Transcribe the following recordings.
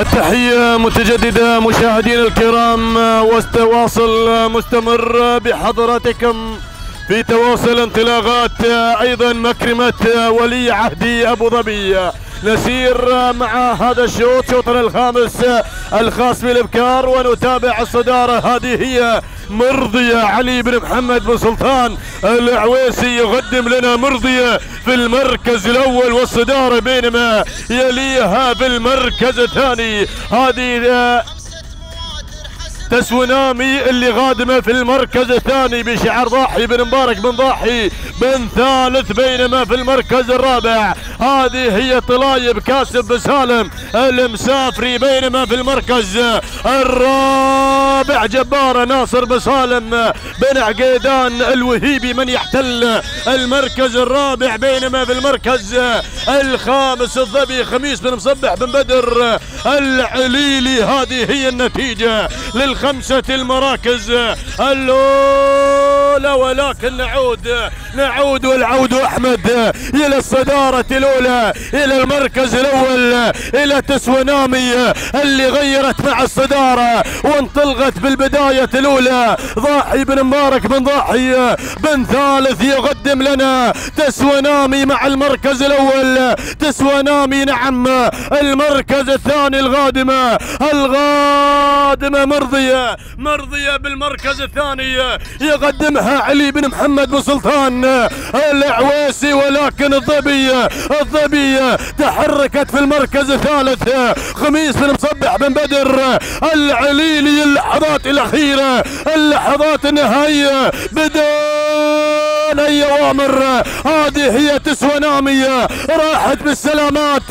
التحية متجددة مشاهدينا الكرام واستواصل مستمر بحضراتكم في تواصل انطلاقات أيضا مكرمة ولي عهد أبو ظبي. نسير مع هذا الشوط شوطنا الخامس الخاص بالإبكار ونتابع الصدارة. هذه هي مرضية علي بن محمد بن سلطان العويسي يقدم لنا مرضية في المركز الأول والصدارة بينما يليها في المركز الثاني. هذه تسونامي اللي غادمة في المركز الثاني بشعر ضاحي بن مبارك بن ضاحي بن ثالث بينما في المركز الرابع. هذه هي طلايب كاسب بن سالم المسافري بينما في المركز الرابع. جبار ناصر بن سالم بن عقيدان الوهيبي من يحتل المركز الرابع بينما في المركز الخامس. الظبي خميس بن مصبح بن بدر العليلي. هذه هي النتيجة للخمسة المراكز الأولى ولكن نعود نعود والعود أحمد إلى الصدارة الأولى إلى المركز الأول إلى تسونامي اللي غيرت مع الصدارة وانطلقت بالبداية الأولى. ضاحي بن مبارك بن ضاحي بن ثالث يقدم لنا تسونامي مع المركز الأول. تسونامي نعم المركز الثاني الغادمة الغادمة مرضية مرضية بالمركز الثاني. يقدمها علي بن محمد بن سلطان. العويسي ولكن الظبية. الظبية تحركت في المركز الثالث. خميس بن مصبح بن بدر. العليلي اللحظات الأخيرة. اللحظات النهائية. بدون أي أوامر هذه هي تسونامية راحت بالسلامات.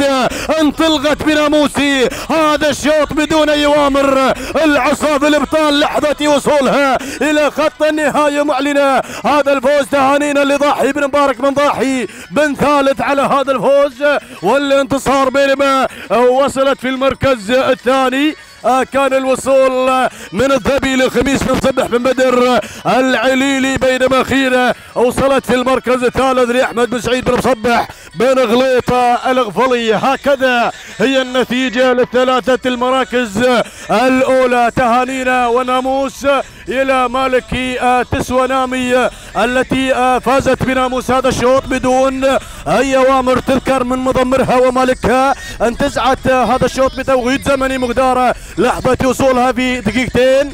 انطلقت بناموسي. هذا الشوط بدون أي أوامر العصا في الإبطال لحظة وصولها إلى خط النهاية معلنة. هذا الفوز تهانينا لضاحي بن مبارك بن ضاحي. بن ثالث على هذا الفوز. والانتصار بينما وصلت في المركز الثاني. آه كان الوصول من الذبي للخميس بن صبح بن بدر العليلي بينما خيرة وصلت في المركز الثالث لأحمد بن سعيد بن مصبح بن غليطة الغفلي هكذا هي النتيجة للثلاثة المراكز. الأولى تهانينا وناموس إلى مالكي آه تسونامي التي فازت بناموس. هذا الشوط بدون أي أوامر تذكر من مضمرها ومالكها انتزعت هذا الشوط بتوقيت زمني مقداره لحظة وصولها في دقيقتين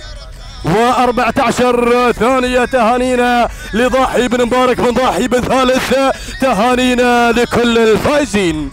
و14 ثانية. تهانينا لضاحي بن مبارك بن ضاحي بن ثالث. تهانينا لكل الفائزين.